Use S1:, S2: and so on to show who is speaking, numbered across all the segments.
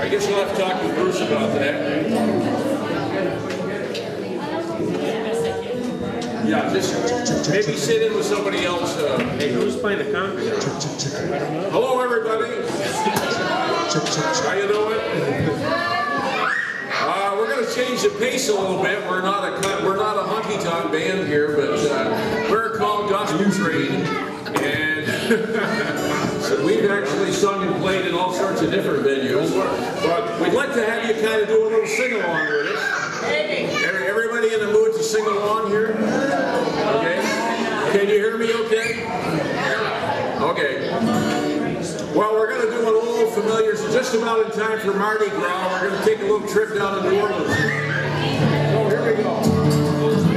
S1: I guess we'll have to talk to Bruce about that. Yeah, just maybe sit in with somebody else. Uh,
S2: hey, who's playing the conga?
S1: Hello, everybody. How you doing? Uh, we're going to change the pace a little bit. We're not a we're not a honky tonk band here, but uh, we're called Gospel Train, and. so we've actually sung and played in all sorts of different venues. We'd like to have you kind of do a little sing-along with us. Everybody in the mood to sing along here? Okay. Can you hear me okay? Okay. Well, we're going to do an old familiar, just about in time for Mardi Gras. We're going to take a little trip down to New Orleans. So here we go.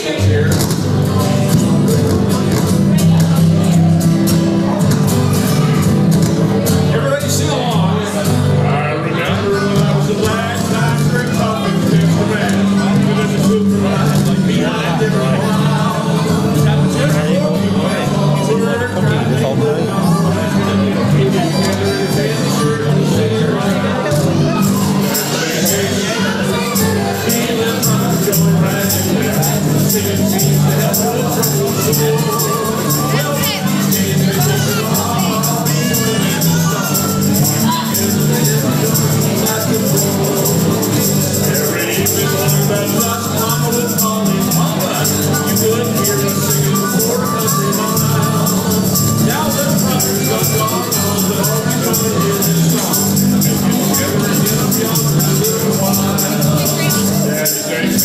S1: Here. Well,